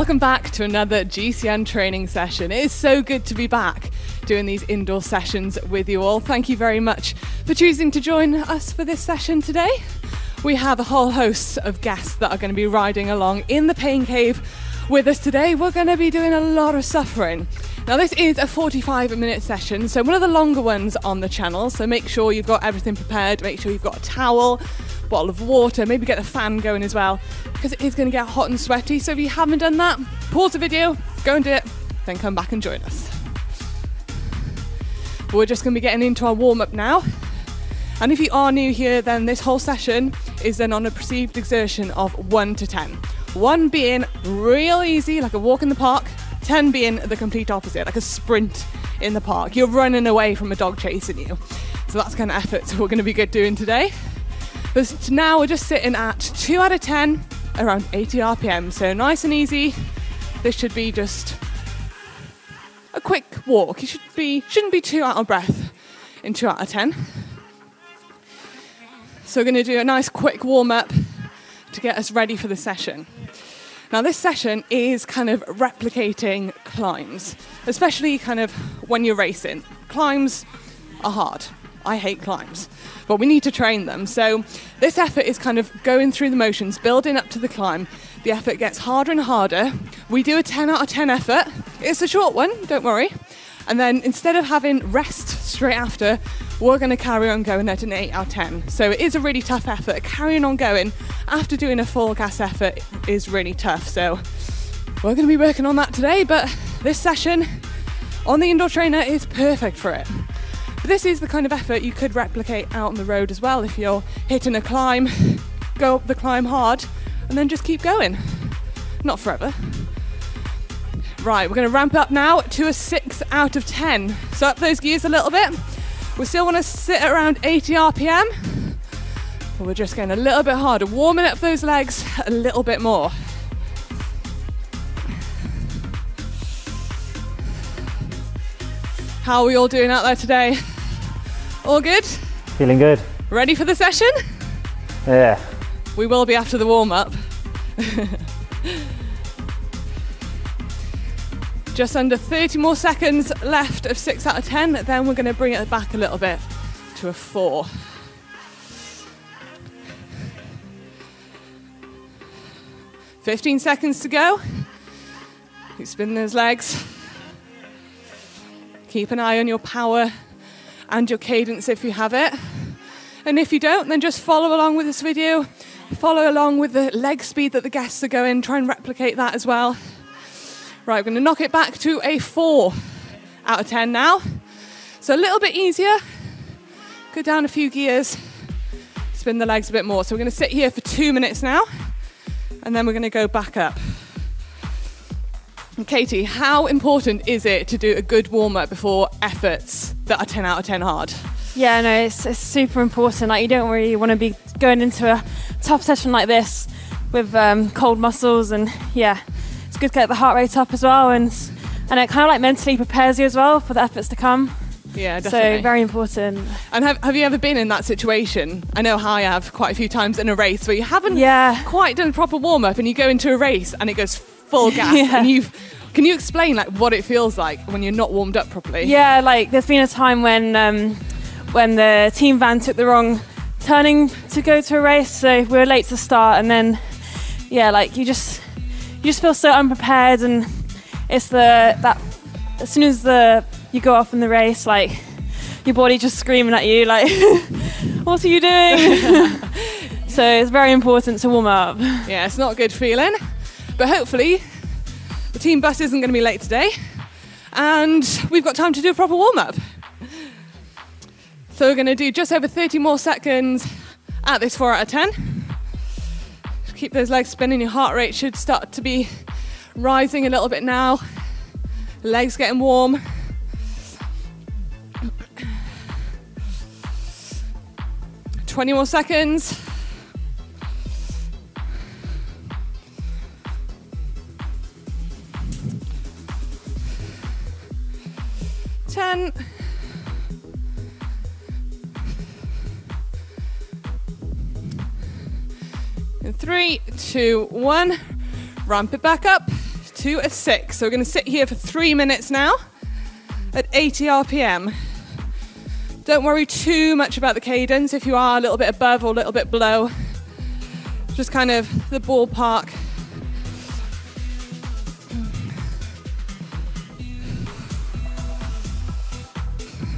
Welcome back to another GCN training session. It is so good to be back doing these indoor sessions with you all. Thank you very much for choosing to join us for this session today. We have a whole host of guests that are going to be riding along in the pain cave with us today. We're going to be doing a lot of suffering. Now, this is a 45 minute session, so one of the longer ones on the channel. So make sure you've got everything prepared, make sure you've got a towel, bottle of water, maybe get the fan going as well, because it is going to get hot and sweaty. So if you haven't done that, pause the video, go and do it, then come back and join us. But we're just going to be getting into our warm up now. And if you are new here, then this whole session is then on a perceived exertion of 1 to 10. 1 being real easy, like a walk in the park, 10 being the complete opposite, like a sprint in the park. You're running away from a dog chasing you. So that's kind of efforts we're going to be good doing today. But now we're just sitting at 2 out of 10, around 80 RPM. So nice and easy. This should be just a quick walk. You should be shouldn't be too out of breath in 2 out of 10. So we're going to do a nice quick warm up to get us ready for the session. Now, this session is kind of replicating climbs, especially kind of when you're racing. Climbs are hard. I hate climbs, but we need to train them. So, this effort is kind of going through the motions, building up to the climb. The effort gets harder and harder. We do a 10 out of 10 effort. It's a short one, don't worry. And then instead of having rest straight after, we're going to carry on going at an 8 out of 10. So it is a really tough effort. Carrying on going after doing a full gas effort is really tough. So we're going to be working on that today, but this session on the indoor trainer is perfect for it. But this is the kind of effort you could replicate out on the road as well if you're hitting a climb, go up the climb hard, and then just keep going. Not forever. Right, we're going to ramp up now to a 6 out of 10. So up those gears a little bit. We still want to sit around 80 RPM. But we're just getting a little bit harder, warming up those legs a little bit more. How are we all doing out there today? All good? Feeling good? Ready for the session? Yeah. We will be after the warm up. Just under 30 more seconds left of 6 out of 10, then we're going to bring it back a little bit to a 4. Fifteen seconds to go. Keep spinning those legs. Keep an eye on your power and your cadence if you have it. And if you don't, then just follow along with this video. Follow along with the leg speed that the guests are going. Try and replicate that as well. Right, we're going to knock it back to a 4 out of 10 now. So a little bit easier. Go down a few gears. Spin the legs a bit more. So we're going to sit here for two minutes now. And then we're going to go back up. And Katie, how important is it to do a good warm up before efforts that are 10 out of 10 hard? Yeah, no, it's, it's super important. Like, you don't really want to be going into a tough session like this with um, cold muscles, and yeah, good to get the heart rate up as well, and and it kind of like mentally prepares you as well for the efforts to come. Yeah, definitely. So very important. And have, have you ever been in that situation? I know how I have quite a few times in a race where you haven't Yeah. quite done a proper warm up and you go into a race and it goes full gas Yeah. and you've can you explain like what it feels like when you're not warmed up properly? Yeah, like there's been a time when um, when the team van took the wrong turning to go to a race, so we were late to start, and then yeah, like you just you just feel so unprepared, and it's the that as soon as the you go off in the race, like your body just screaming at you, like what are you doing? so it's very important to warm up. Yeah, it's not a good feeling. But hopefully the team bus isn't going to be late today and we've got time to do a proper warm up. So we're going to do just over 30 more seconds at this 4 out of 10. Keep those legs spinning, your heart rate should start to be rising a little bit now. Legs getting warm. Twenty more seconds. Ten. In three, two, one. Ramp it back up to a six. So we're going to sit here for three minutes now at 80 RPM. Don't worry too much about the cadence if you are a little bit above or a little bit below. Just kind of the ballpark.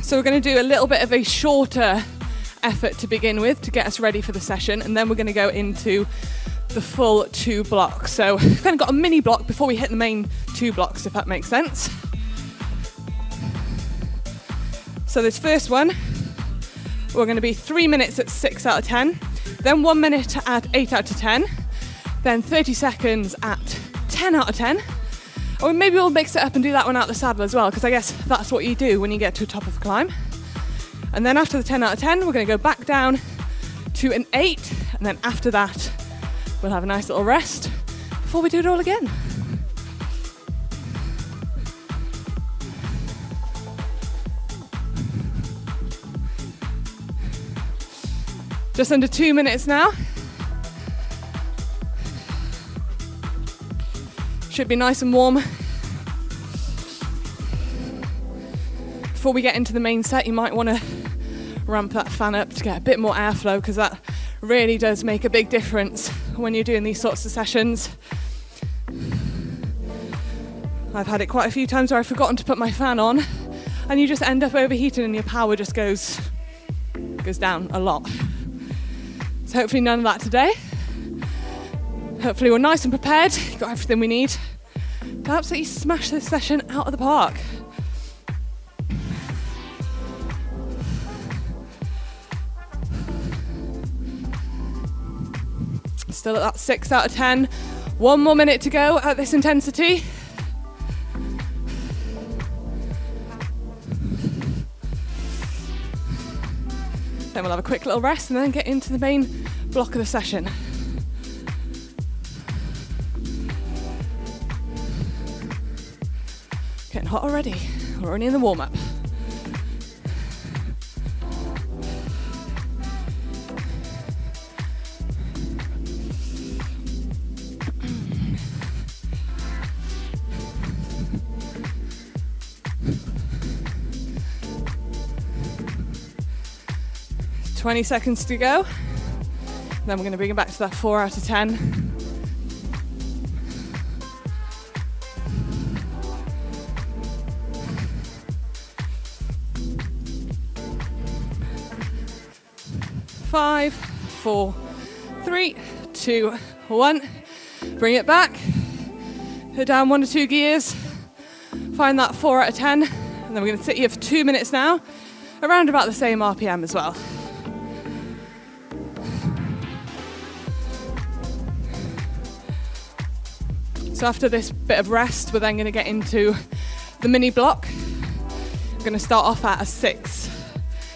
So we're going to do a little bit of a shorter effort to begin with to get us ready for the session, and then we're going to go into the full two blocks. So we've kind of got a mini block before we hit the main two blocks, if that makes sense. So this first one, we're going to be three minutes at six out of 10, then one minute at eight out of 10, then 30 seconds at 10 out of 10. Or maybe we'll mix it up and do that one out the saddle as well, because I guess that's what you do when you get to the top of a climb. And then after the 10 out of 10, we're going to go back down to an 8, and then after that, we'll have a nice little rest before we do it all again. Just under two minutes now. Should be nice and warm. Before we get into the main set, you might want to ramp that fan up to get a bit more airflow because that really does make a big difference when you're doing these sorts of sessions. I've had it quite a few times where I've forgotten to put my fan on and you just end up overheating and your power just goes goes down a lot. So hopefully none of that today. Hopefully we're nice and prepared, got everything we need to absolutely smash this session out of the park. Still at that six out of 10. One more minute to go at this intensity. Then we'll have a quick little rest and then get into the main block of the session. Getting hot already. We're only in the warm up. Twenty seconds to go. Then we're going to bring it back to that four out of ten. five, four, three, two, one. Bring it back. Go down one or two gears. Find that four out of ten. And then we're going to sit here for two minutes now, around about the same RPM as well. So after this bit of rest, we're then going to get into the mini block. We're going to start off at a six.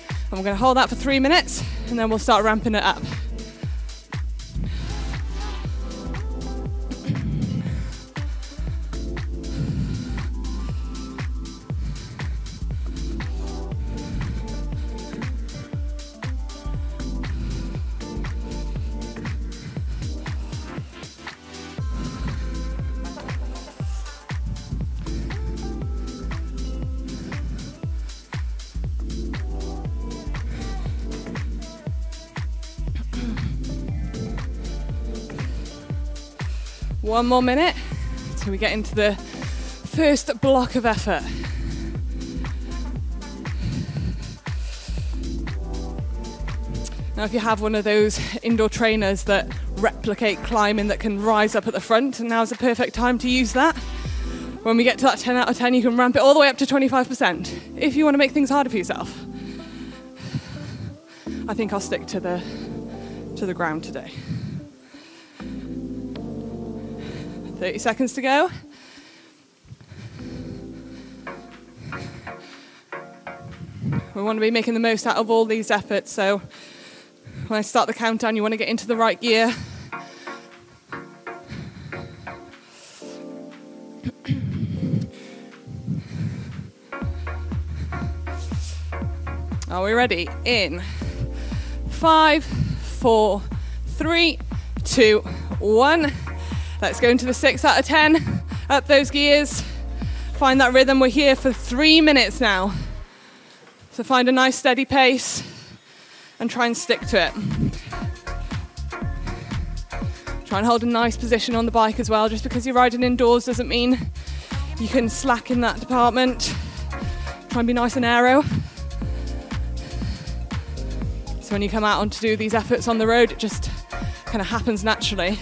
And we're going to hold that for three minutes and then we'll start ramping it up. One more minute till we get into the first block of effort. Now, if you have one of those indoor trainers that replicate climbing that can rise up at the front, and now's the perfect time to use that. When we get to that 10 out of 10, you can ramp it all the way up to 25% if you want to make things harder for yourself. I think I'll stick to the, to the ground today. 30 seconds to go. We want to be making the most out of all these efforts, so when I start the countdown, you want to get into the right gear. Are we ready? In five, four, three, two, one. Let's go into the six out of 10. Up those gears. Find that rhythm. We're here for three minutes now. So find a nice steady pace and try and stick to it. Try and hold a nice position on the bike as well. Just because you're riding indoors doesn't mean you can slack in that department. Try and be nice and aero. So when you come out on to do these efforts on the road, it just kind of happens naturally.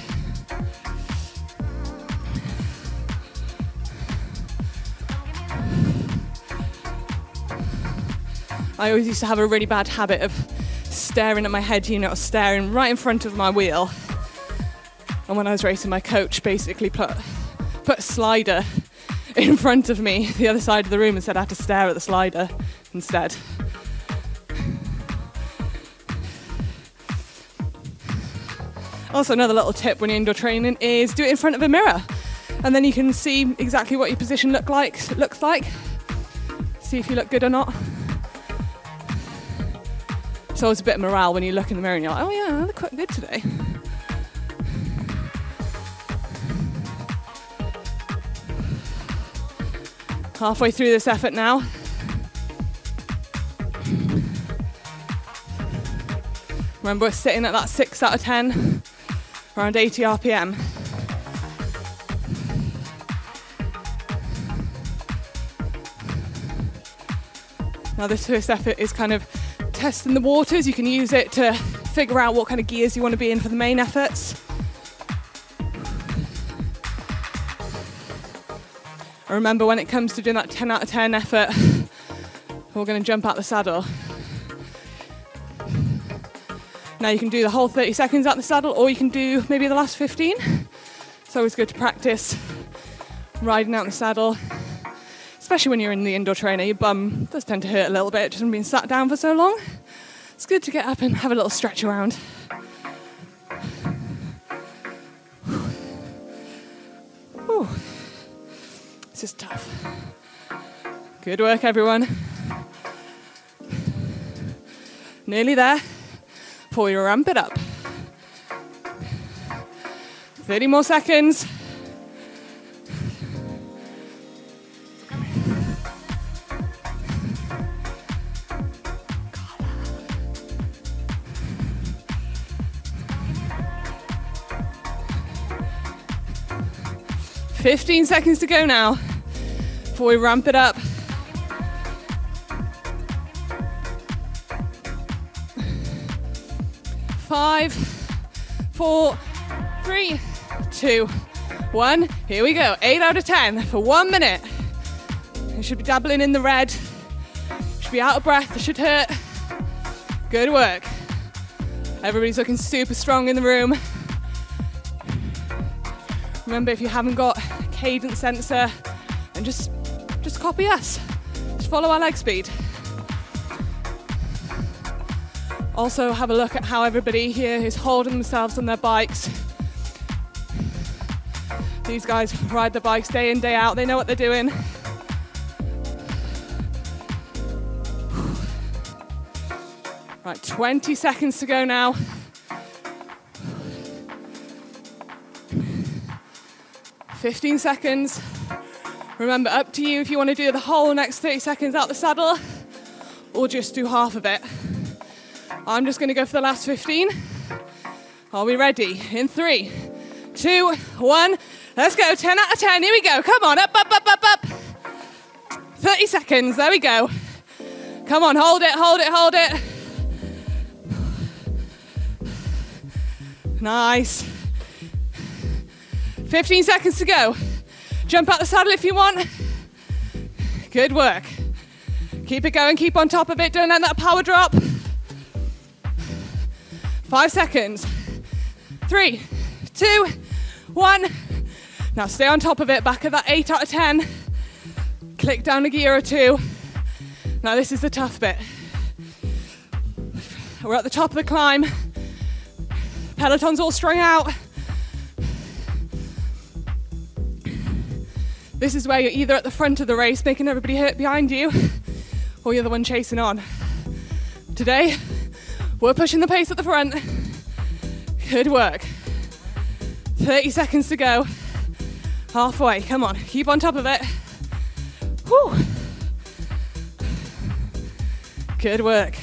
I always used to have a really bad habit of staring at my head, you know, staring right in front of my wheel. And when I was racing, my coach basically put put a slider in front of me, the other side of the room, and said I had to stare at the slider instead. Also, another little tip when you're indoor training is do it in front of a mirror, and then you can see exactly what your position look like looks like. See if you look good or not. Always a bit of morale when you look in the mirror and you're like, oh yeah, I look quite good today. Halfway through this effort now. Remember, we're sitting at that 6 out of 10, around 80 RPM. Now, this first effort is kind of testing the waters. You can use it to figure out what kind of gears you want to be in for the main efforts. And remember, when it comes to doing that 10 out of 10 effort, we're going to jump out the saddle. Now you can do the whole 30 seconds out the saddle, or you can do maybe the last 15. It's always good to practice riding out the saddle, especially when you're in the indoor trainer. Your bum does tend to hurt a little bit just from being sat down for so long. It's good to get up and have a little stretch around. Whew. This is tough. Good work, everyone. Nearly there. Before you ramp it up. 30 more seconds. Fifteen seconds to go now before we ramp it up. Five, four, three, two, one. Here we go. Eight out of ten for one minute. You should be dabbling in the red. Should be out of breath. It should hurt. Good work. Everybody's looking super strong in the room. Remember, if you haven't got cadence sensor, and just just copy us. Just follow our leg speed. Also, have a look at how everybody here is holding themselves on their bikes. These guys ride the bikes day in, day out, they know what they're doing. Right, 20 seconds to go now. Fifteen seconds. Remember, up to you if you want to do the whole next 30 seconds out the saddle or just do half of it. I'm just going to go for the last 15. Are we ready? In three, two, one. Let's go. 10 out of 10. Here we go. Come on. Up, up, up, up, up. 30 seconds. There we go. Come on. Hold it, hold it, hold it. Nice. 15 seconds to go. Jump out the saddle if you want. Good work. Keep it going, keep on top of it, don't let that power drop. Five seconds. Three, two, one. Now stay on top of it, back at that eight out of 10. Click down a gear or two. Now this is the tough bit. We're at the top of the climb. Peloton's all strung out. This is where you're either at the front of the race making everybody hurt behind you, or you're the one chasing on. Today, we're pushing the pace at the front. Good work. 30 seconds to go. Halfway, come on, keep on top of it. Whew. Good work.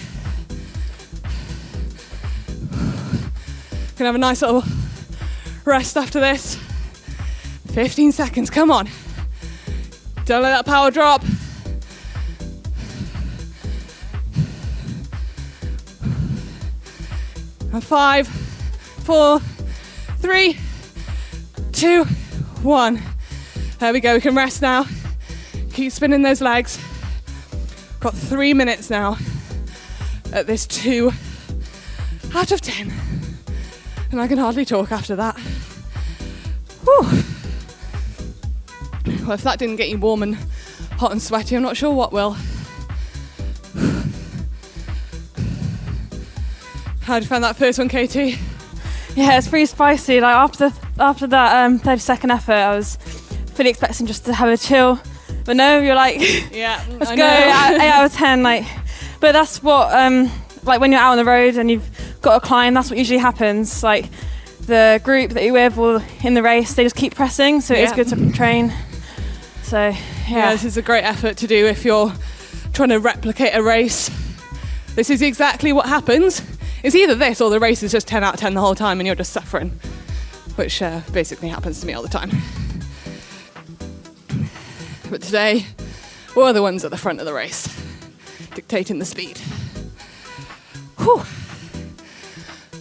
Gonna have a nice little rest after this. 15 seconds, come on. Don't let that power drop. And five, four, three, two, one. There we go, we can rest now. Keep spinning those legs. Got three minutes now at this two out of ten. And I can hardly talk after that. Well, if that didn't get you warm and hot and sweaty, I'm not sure what will. How did you find that first one, Katie? Yeah, it's pretty spicy. Like after after that um, 30 second effort, I was fully expecting just to have a chill, but no, you're like, Yeah, let's go, eight, eight out of ten. Like, but that's what um, like when you're out on the road and you've got a climb. That's what usually happens. Like the group that you're with or in the race, they just keep pressing. So it's Yeah. good to train. So Yeah, yeah, this is a great effort to do if you're trying to replicate a race. This is exactly what happens. It's either this or the race is just 10 out of 10 the whole time and you're just suffering, which uh, basically happens to me all the time. But today, we're the ones at the front of the race, dictating the speed. Whew.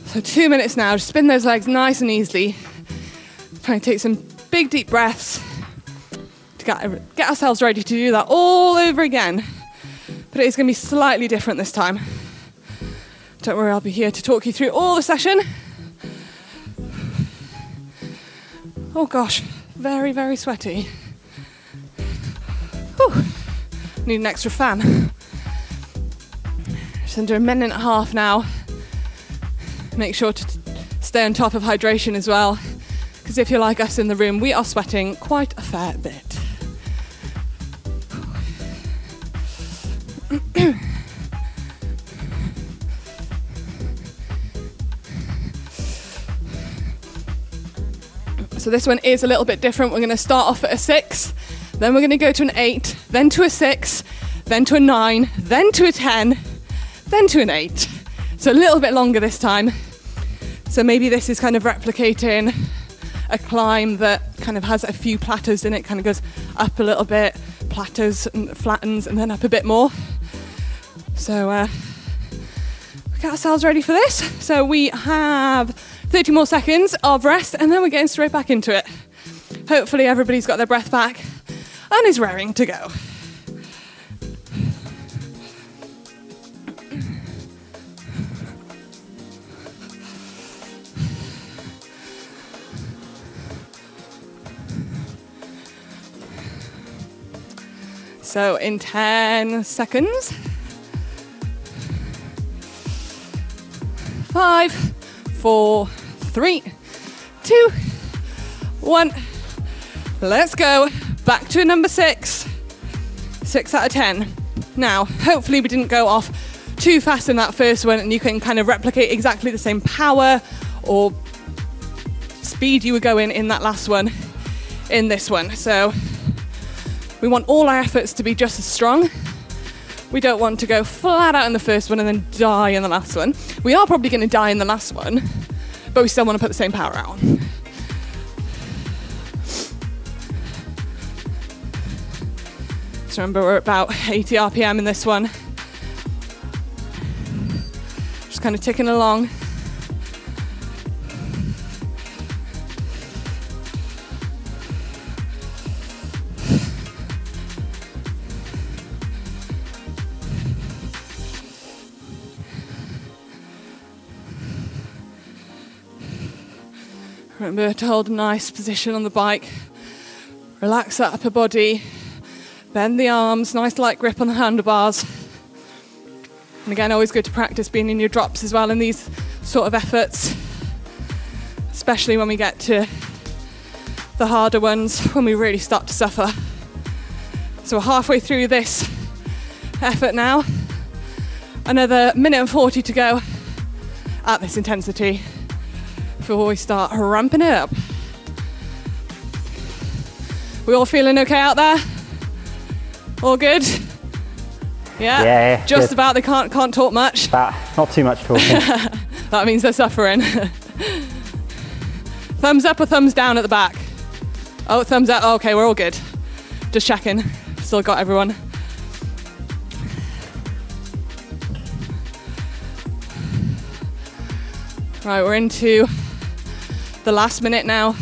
So, two minutes now, just spin those legs nice and easily. Trying to take some big, deep breaths to get, get ourselves ready to do that all over again. But it's going to be slightly different this time. Don't worry, I'll be here to talk you through all the session. Oh gosh, very, very sweaty. Whew. Need an extra fan. Just under a minute and a half now. Make sure to stay on top of hydration as well, because if you're like us in the room, we are sweating quite a fair bit. This one is a little bit different. We're going to start off at a six, then we're going to go to an eight, then to a six, then to a nine, then to a 10, then to an eight. So a little bit longer this time. So maybe this is kind of replicating a climb that kind of has a few plateaus in it, kind of goes up a little bit, plateaus and flattens, and then up a bit more. So uh, we get ourselves ready for this. So we have 30 more seconds of rest, and then we're getting straight back into it. Hopefully, everybody's got their breath back and is raring to go. So, in 10 seconds, five, four, three, two, one. Let's go. Back to number six. Six out of 10. Now, hopefully, we didn't go off too fast in that first one, and you can kind of replicate exactly the same power or speed you were going in that last one in this one. So, we want all our efforts to be just as strong. We don't want to go flat out in the first one and then die in the last one. We are probably going to die in the last one, but we still want to put the same power out. So remember, we're about 80 RPM in this one. Just kind of ticking along. Remember to hold a nice position on the bike. Relax that upper body. Bend the arms, nice light grip on the handlebars. And again, always good to practice being in your drops as well in these sort of efforts, especially when we get to the harder ones, when we really start to suffer. So we're halfway through this effort now. Another minute and 40 to go at this intensity before we start ramping it up. We all feeling okay out there? All good? Yeah. Yeah, Just good. about. They can't can't talk much. But not too much talking. That means they're suffering. thumbs up or thumbs down at the back? Oh, thumbs up. Oh, okay, we're all good. Just checking. Still got everyone. Right, we're into the last minute now.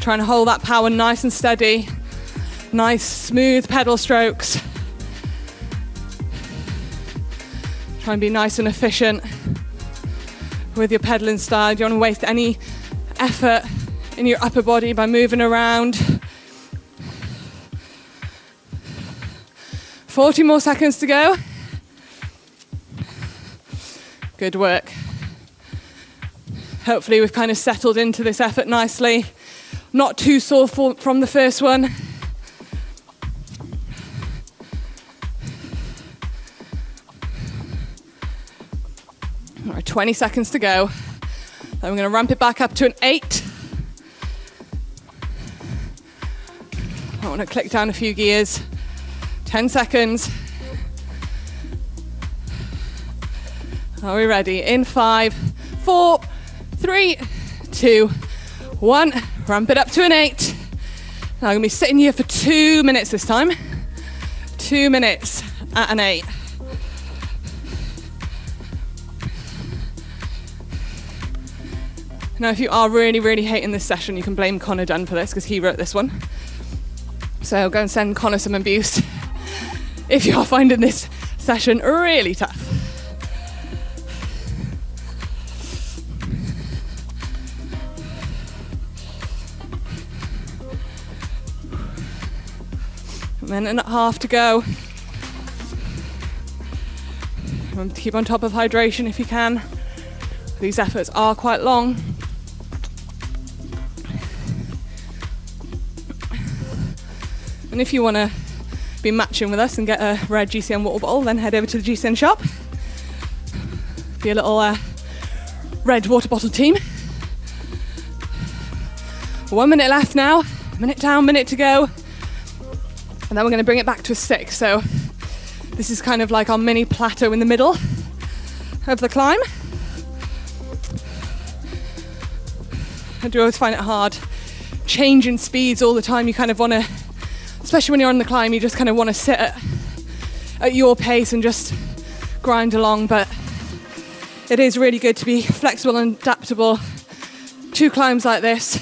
Trying to hold that power nice and steady. Nice, smooth pedal strokes. Try and be nice and efficient with your pedaling style. You don't want to waste any effort in your upper body by moving around. 40 more seconds to go. Good work. Hopefully, we've kind of settled into this effort nicely. Not too sore for, from the first one. All right, 20 seconds to go. Then we're going to ramp it back up to an eight. I want to click down a few gears. 10 seconds. Are we ready? In five, four, three, two, one. Ramp it up to an eight. Now I'm to be sitting here for two minutes this time. Two minutes at an eight. Now, if you are really, really hating this session, you can blame Connor Dunn for this because he wrote this one. So go and send Connor some abuse if you are finding this session really tough. Minute and a half to go. To keep on top of hydration if you can. These efforts are quite long. And if you want to be matching with us and get a red GCN water bottle, then head over to the GCN shop. Be a little uh, red water bottle team. One minute left now, minute down, minute to go. And then we're going to bring it back to a six. So this is kind of like our mini plateau in the middle of the climb. I do always find it hard changing speeds all the time. You kind of want to especially when you're on the climb, you just kind of want to sit at, at your pace and just grind along. But it is really good to be flexible and adaptable to climbs like this.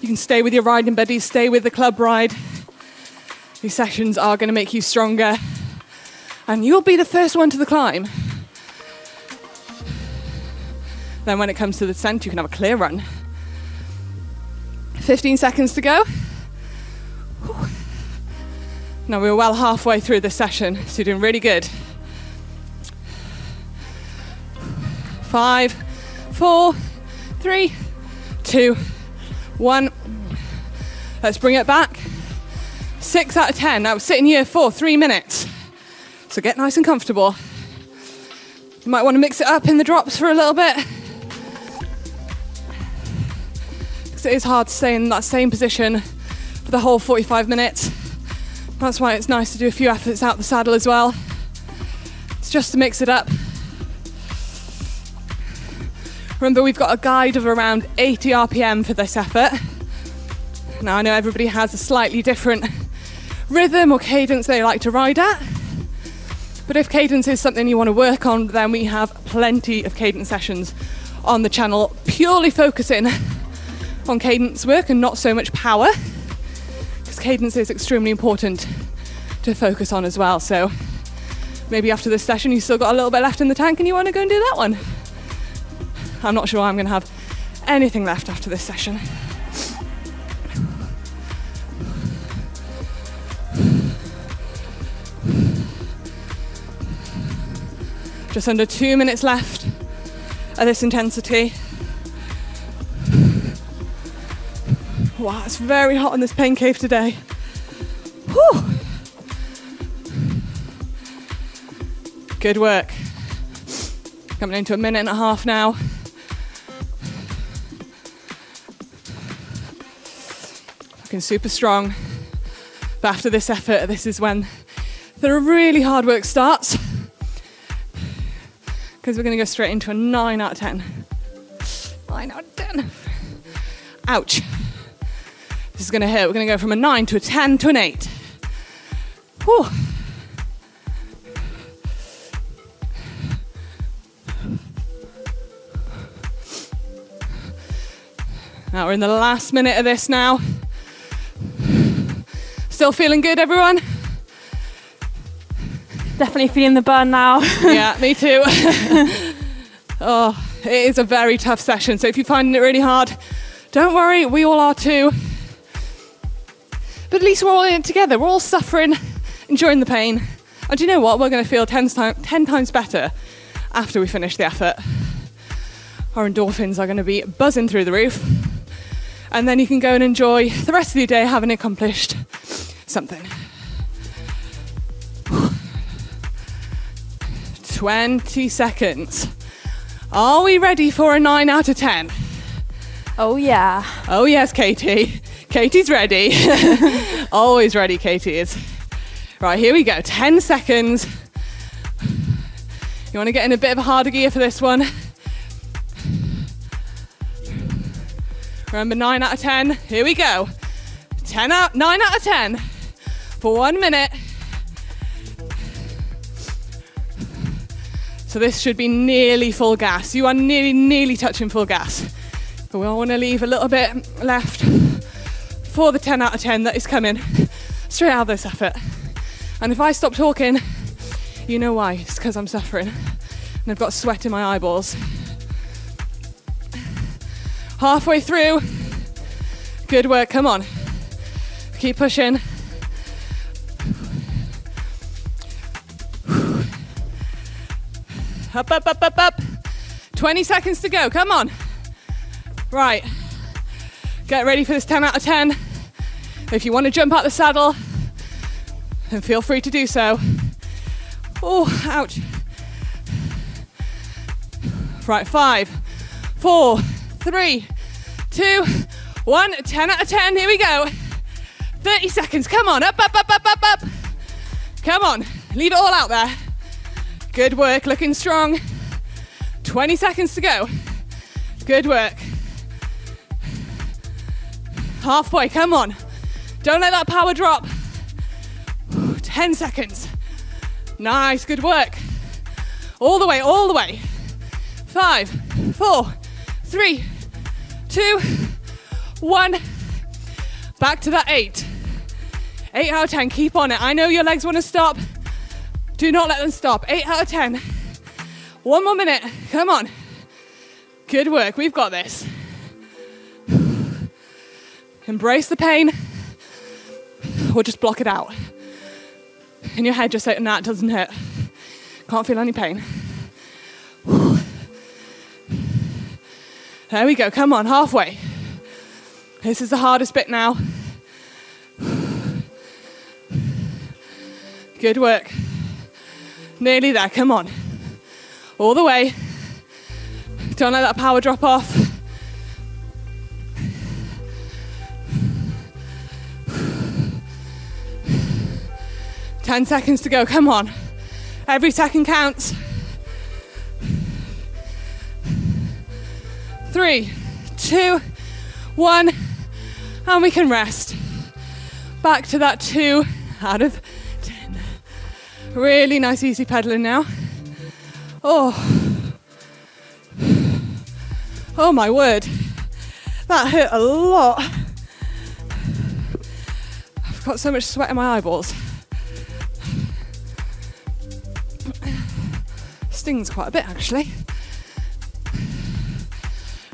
You can stay with your riding buddies, stay with the club ride. These sessions are going to make you stronger, and you'll be the first one to the climb. Then, when it comes to the descent, you can have a clear run. 15 seconds to go. Now we're well halfway through the session, so you're doing really good. Five, four, three, two, one. Let's bring it back. Six out of ten. Now we're sitting here for three minutes. So get nice and comfortable. You might want to mix it up in the drops for a little bit. Because it is hard to stay in that same position for the whole 45 minutes. That's why it's nice to do a few efforts out the saddle as well. It's just to mix it up. Remember, we've got a guide of around 80 RPM for this effort. Now, I know everybody has a slightly different rhythm or cadence they like to ride at. But if cadence is something you want to work on, then we have plenty of cadence sessions on the channel, purely focusing on cadence work and not so much power because cadence is extremely important to focus on as well. So maybe after this session, you've still got a little bit left in the tank and you want to go and do that one. I'm not sure I'm going to have anything left after this session. Just under two minutes left at this intensity. Wow, it's very hot in this pain cave today. Whew. Good work. Coming into a minute and a half now. looking super strong. But after this effort, this is when the really hard work starts. Because we're going to go straight into a 9 out of 10. 9 out of 10. Ouch. This is going to hurt. We're going to go from a 9 to a 10 to an 8. Whew. Now we're in the last minute of this now. Still feeling good, everyone? Definitely feeling the burn now. yeah, me too. oh, it is a very tough session. So if you're finding it really hard, don't worry, we all are too. But at least we're all in it together. We're all suffering, enjoying the pain. And do you know what? We're going to feel 10, time, 10 times better after we finish the effort. Our endorphins are going to be buzzing through the roof. And then you can go and enjoy the rest of your day having accomplished something. 20 seconds. Are we ready for a 9 out of 10? Oh, yeah. Oh, yes, Katie. Katie's ready. Always ready, Katie is. Right, here we go. 10 seconds. You want to get in a bit of a harder gear for this one. Remember, 9 out of 10. Here we go. 10 out, 9 out of 10 for one minute. This should be nearly full gas. You are nearly, nearly touching full gas. But we all want to leave a little bit left for the 10 out of 10 that is coming straight out of this effort. And if I stop talking, you know why. It's because I'm suffering and I've got sweat in my eyeballs. Halfway through. Good work, come on. Keep pushing. Up, up, up, up, up. 20 seconds to go, come on. Right. Get ready for this 10 out of 10. If you want to jump out the saddle, then feel free to do so. Oh, ouch. Right, five, four, three, two, one. 10 out of 10. Here we go. 30 seconds. Come on. Up, up, up, up, up, up. Come on. Leave it all out there. Good work. Looking strong. 20 seconds to go. Good work. Halfway. Come on. Don't let that power drop. 10 seconds. Nice. Good work. All the way. All the way. Five, four, three, two, one. Back to that eight. Eight out of 10, keep on it. I know your legs want to stop. Do not let them stop. Eight out of 10. One more minute. Come on. Good work. We've got this. Embrace the pain or just block it out. In your head, just say, nah, it doesn't hurt. Can't feel any pain. There we go. Come on, halfway. This is the hardest bit now. Good work. Nearly there. Come on. All the way. Don't let that power drop off. Ten seconds to go. Come on. Every second counts. Three, two, one, and we can rest. Back to that two out of. Really nice, easy pedaling now. Oh, oh my word, that hurt a lot. I've got so much sweat in my eyeballs. Stings quite a bit actually.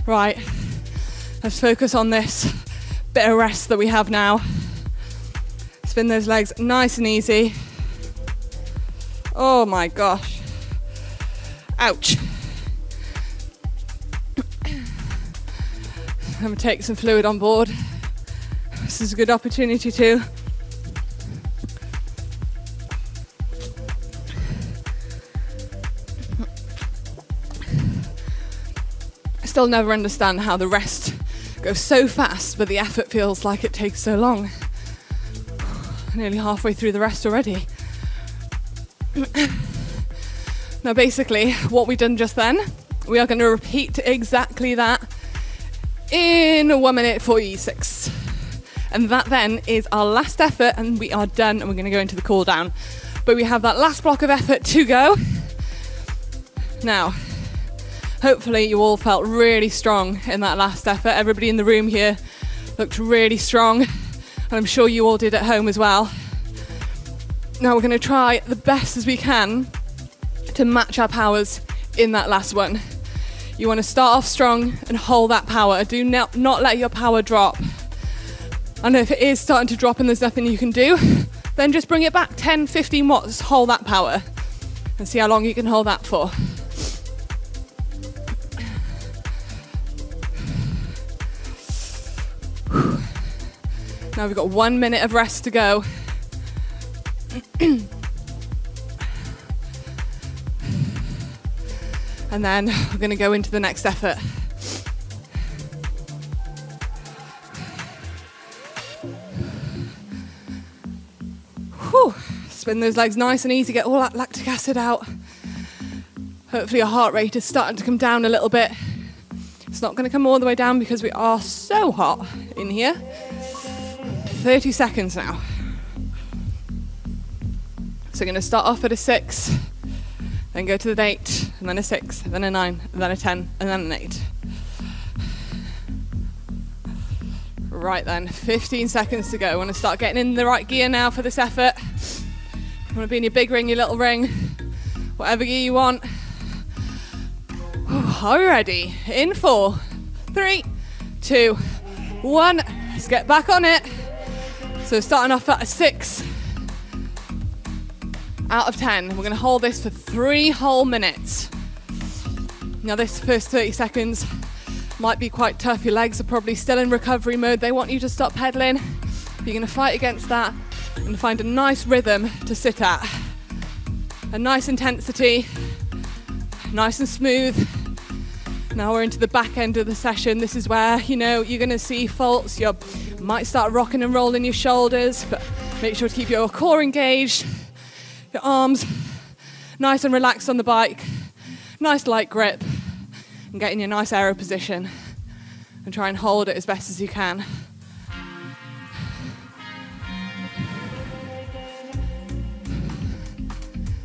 Right, let's focus on this bit of rest that we have now. Spin those legs nice and easy. Oh my gosh. Ouch. I'm gonna take some fluid on board. This is a good opportunity too. I still never understand how the rest goes so fast, but the effort feels like it takes so long. Nearly halfway through the rest already. Now, basically, what we've done just then, we are going to repeat exactly that in 1 minute 46. And that then is our last effort, and we are done, and we're going to go into the cool down. But we have that last block of effort to go. Now, hopefully, you all felt really strong in that last effort. Everybody in the room here looked really strong, and I'm sure you all did at home as well. Now, we're going to try the best as we can to match our powers in that last one. You want to start off strong and hold that power. Do not, not let your power drop. And if it is starting to drop and there's nothing you can do, then just bring it back 10, 15 watts, hold that power, and see how long you can hold that for. Now we've got one minute of rest to go. And then we're going to go into the next effort. Whew. Spin those legs nice and easy, get all that lactic acid out. Hopefully, your heart rate is starting to come down a little bit. It's not going to come all the way down because we are so hot in here. 30 seconds now. We're going to start off at a six, then go to the eight, and then a six, then a nine, then a 10, and then an eight. Right then, 15 seconds to go. I want to start getting in the right gear now for this effort. You want to be in your big ring, your little ring, whatever gear you want. Are you ready? In four, three, two, one. Let's get back on it. So starting off at a six out of 10. We're going to hold this for three whole minutes. Now this first 30 seconds might be quite tough. Your legs are probably still in recovery mode. They want you to stop pedaling. You're going to fight against that and find a nice rhythm to sit at. A nice intensity, nice and smooth. Now we're into the back end of the session. This is where, you know, you're going to see faults. You might start rocking and rolling your shoulders, but make sure to keep your core engaged, your arms nice and relaxed on the bike, nice light grip, and get in your nice aero position and try and hold it as best as you can.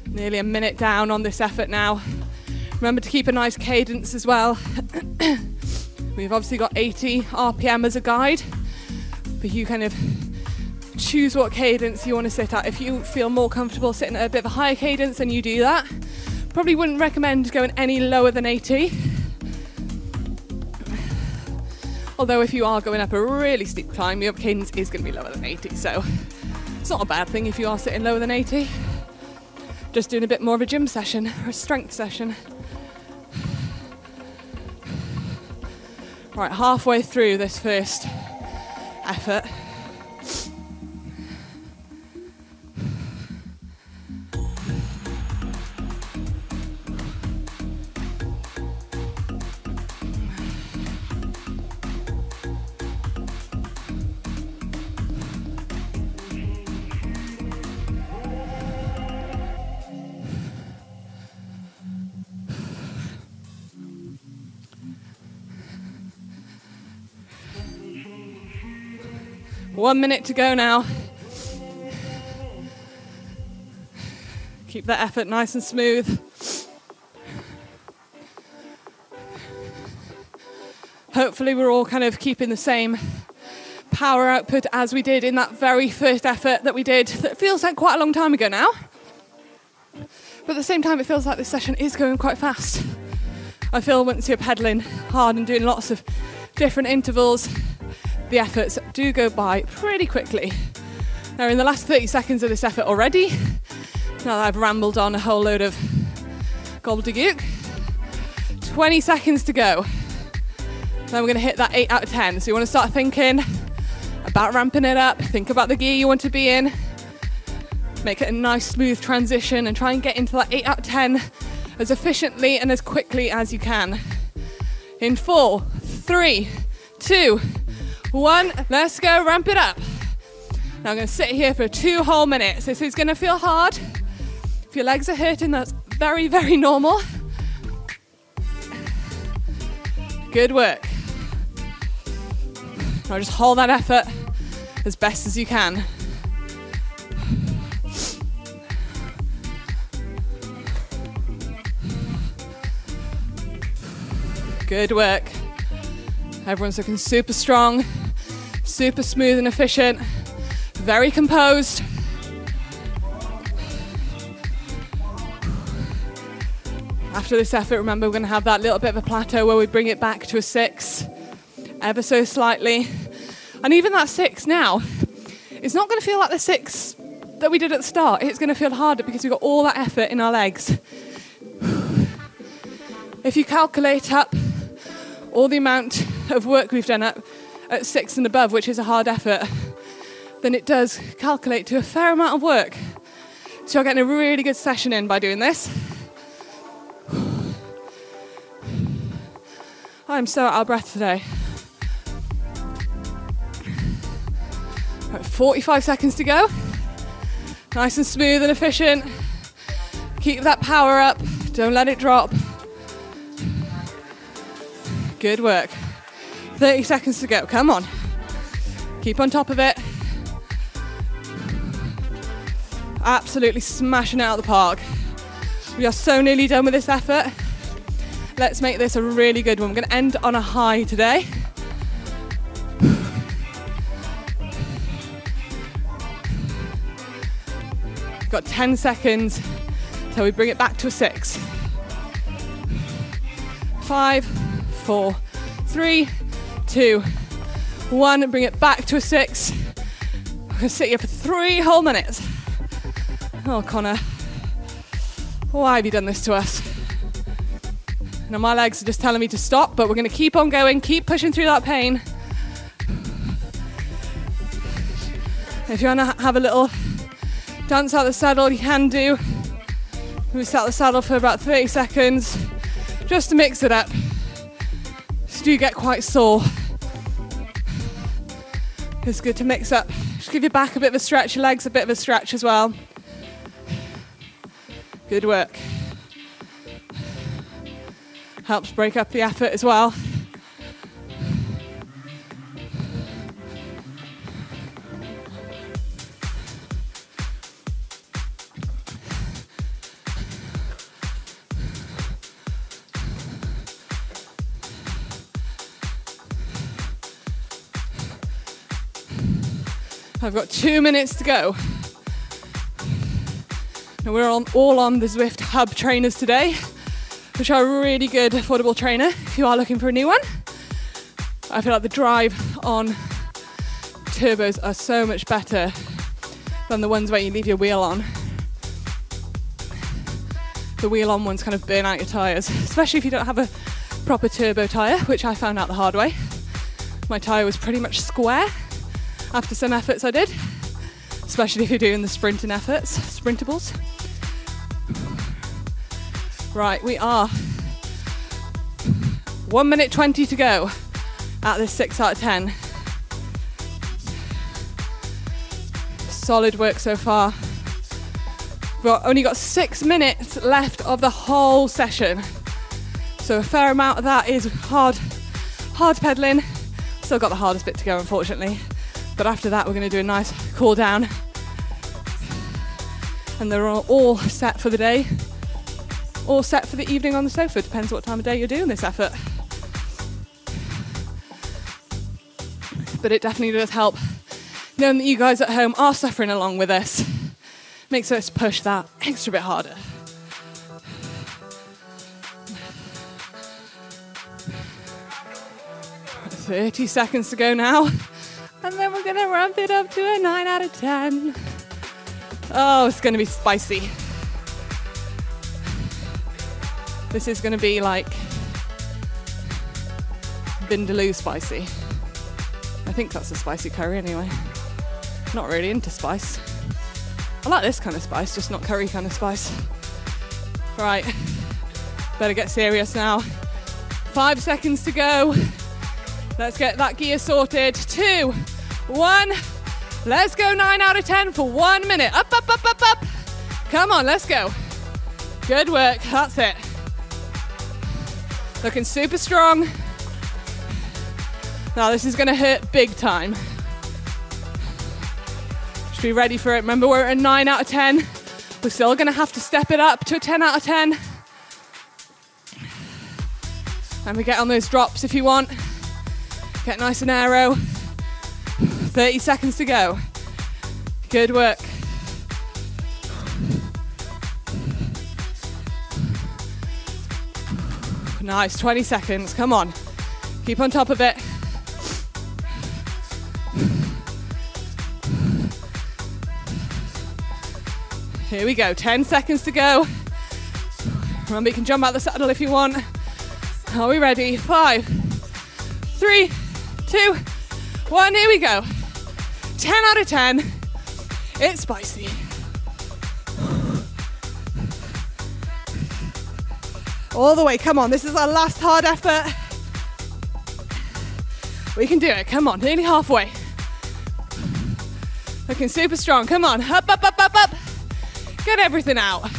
Nearly a minute down on this effort now. Remember to keep a nice cadence as well. We've obviously got 80 RPM as a guide, but you kind of choose what cadence you want to sit at. If you feel more comfortable sitting at a bit of a higher cadence, then you do that. Probably wouldn't recommend going any lower than 80. Although if you are going up a really steep climb, your cadence is going to be lower than 80, so it's not a bad thing if you are sitting lower than 80. Just doing a bit more of a gym session or a strength session. Right, halfway through this first effort. One minute to go now. Keep that effort nice and smooth. Hopefully, we're all kind of keeping the same power output as we did in that very first effort that we did. That feels like quite a long time ago now. But at the same time, it feels like this session is going quite fast. I feel once you're pedaling hard and doing lots of different intervals, the efforts do go by pretty quickly. Now, in the last 30 seconds of this effort already, now that I've rambled on a whole load of gobbledygook, 20 seconds to go. Then we're going to hit that 8 out of 10. So you want to start thinking about ramping it up, think about the gear you want to be in, make it a nice smooth transition, and try and get into that 8 out of 10 as efficiently and as quickly as you can. In four, three, two, one. Let's go, ramp it up. Now I'm going to sit here for two whole minutes. This is going to feel hard. If your legs are hurting, that's very, very normal. Good work. Now just hold that effort as best as you can. Good work. Everyone's looking super strong, super smooth and efficient, very composed. After this effort, remember we're going to have that little bit of a plateau where we bring it back to a six, ever so slightly. And even that six now, it's not going to feel like the six that we did at the start. It's going to feel harder because we've got all that effort in our legs. If you calculate up all the amount of work we've done at, at six and above, which is a hard effort, then it does calculate to a fair amount of work. So you're getting a really good session in by doing this. I'm so out of breath today. Right, 45 seconds to go. Nice and smooth and efficient. Keep that power up, don't let it drop. Good work. 30 seconds to go, come on. Keep on top of it. Absolutely smashing out of the park. We are so nearly done with this effort. Let's make this a really good one. We're going to end on a high today. We've got 10 seconds till we bring it back to a six. Five, four, three, two, one. Bring it back to a six. We're to sit here for three whole minutes. Oh, Connor, why have you done this to us? Now, my legs are just telling me to stop, but we're to keep on going, keep pushing through that pain. If you want to have a little dance out the saddle, you can do. We sat the saddle for about 30 seconds just to mix it up. So do get quite sore. It's good to mix up. Just give your back a bit of a stretch, your legs a bit of a stretch as well. Good work. Helps break up the effort as well. I've got two minutes to go. Now we're on, all on the Zwift Hub trainers today, which are a really good affordable trainer if you are looking for a new one. I feel like the drive on turbos are so much better than the ones where you leave your wheel on. The wheel on ones kind of burn out your tyres, especially if you don't have a proper turbo tyre, which I found out the hard way. My tyre was pretty much square after some efforts I did, especially if you're doing the sprinting efforts, sprintables. Right, we are one minute 20 to go at this six out of 10. Solid work so far. We've only got six minutes left of the whole session. So a fair amount of that is hard, hard pedaling. Still got the hardest bit to go, unfortunately. But after that, we're going to do a nice cool down. And they're all set for the day, all set for the evening on the sofa. Depends what time of day you're doing this effort. But it definitely does help knowing that you guys at home are suffering along with us. Makes us push that extra bit harder. Thirty seconds to go now. And then we're gonna ramp it up to a 9 out of 10. Oh, it's gonna be spicy. This is gonna be like Vindaloo spicy. I think that's a spicy curry anyway. Not really into spice. I like this kind of spice, just not curry kind of spice. Right, better get serious now. Five seconds to go. Let's get that gear sorted. Two, one. Let's go nine out of 10 for one minute. Up, up, up, up, up. Come on, let's go. Good work. That's it. Looking super strong. Now, this is going to hurt big time. Just be ready for it. Remember, we're at a 9 out of 10. We're still going to have to step it up to a 10 out of 10. And we get on those drops if you want. Get nice and aero. 30 seconds to go. Good work. Nice, 20 seconds. Come on. Keep on top of it. Here we go, 10 seconds to go. Remember, you can jump out the saddle if you want. Are we ready? Five, three, two, one. Here we go. 10 out of 10. It's spicy. All the way, come on. This is our last hard effort. We can do it. Come on, nearly halfway. Looking super strong. Come on, up, up, up, up, up. Get everything out.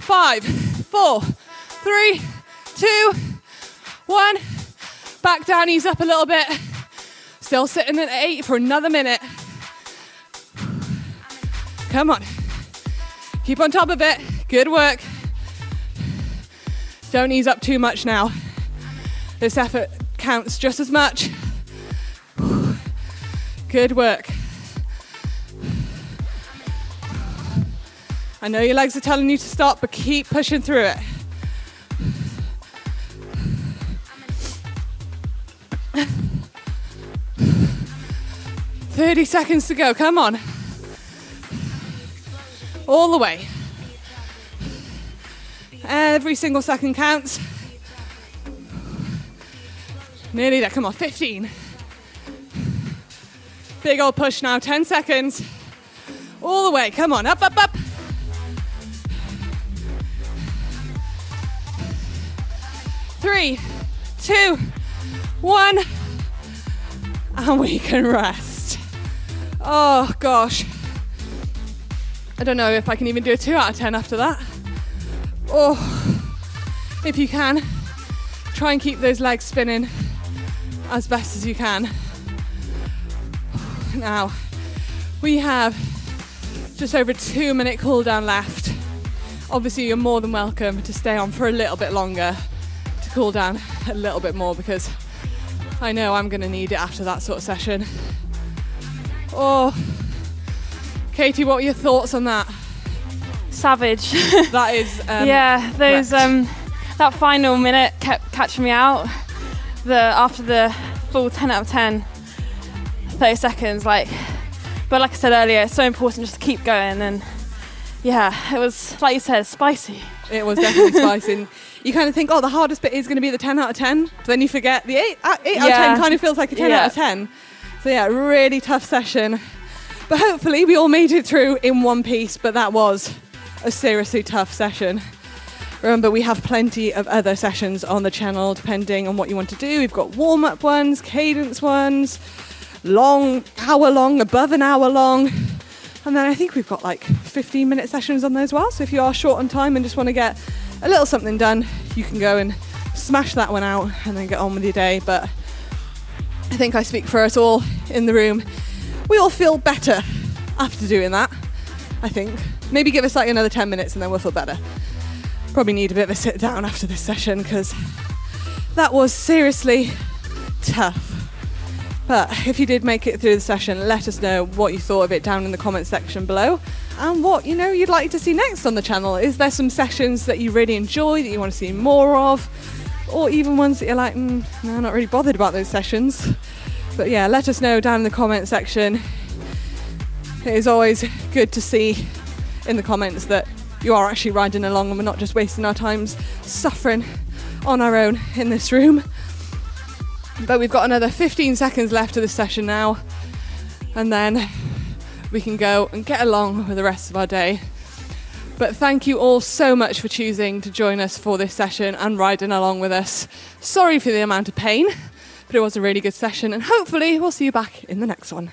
Five, four, three, two, one. Back down, ease up a little bit. Still sitting at eight for another minute. Come on. Keep on top of it. Good work. Don't ease up too much now. This effort counts just as much. Good work. I know your legs are telling you to stop, but keep pushing through it. Thirty seconds to go. Come on. All the way. Every single second counts. Nearly there. Come on. 15. Big old push now. 10 seconds. All the way. Come on. Up, up, up. Three, two, one. And we can rest. Oh, gosh. I don't know if I can even do a 2 out of 10 after that. Oh, if you can, try and keep those legs spinning as best as you can. Now, we have just over two minute cool down left. Obviously, you're more than welcome to stay on for a little bit longer to cool down a little bit more because I know I'm going to need it after that sort of session. Oh, Katie, what are your thoughts on that? Savage. That is, um, yeah, those um, that final minute kept catching me out. The after the full 10 out of 10, 30 seconds, like. But like I said earlier, it's so important just to keep going. And yeah, it was like you said, spicy. It was definitely spicy. You kind of think, oh, the hardest bit is going to be the 10 out of 10. But then you forget the 8, uh, 8 out of 10 kind of feels like a 10 Yeah. out of 10. So, yeah, really tough session. But hopefully, we all made it through in one piece. But that was a seriously tough session. Remember, we have plenty of other sessions on the channel depending on what you want to do. We've got warm up ones, cadence ones, long, hour long, above an hour long. And then I think we've got like 15 minute sessions on there as well. So if you are short on time and just want to get a little something done, you can go and smash that one out and then get on with your day. But I think I speak for us all in the room. We all feel better after doing that, I think. Maybe give us like another 10 minutes and then we'll feel better. Probably need a bit of a sit down after this session because that was seriously tough. But if you did make it through the session, let us know what you thought of it down in the comment section below and what you know you'd like to see next on the channel. Is there some sessions that you really enjoy that you want to see more of? Or even ones that you're like, mm, no, not really bothered about those sessions. But yeah, let us know down in the comment section. It is always good to see in the comments that you are actually riding along and we're not just wasting our times suffering on our own in this room. But we've got another 15 seconds left of the session now, and then we can go and get along with the rest of our day. But thank you all so much for choosing to join us for this session and riding along with us. Sorry for the amount of pain, but it was a really good session, and hopefully, we'll see you back in the next one.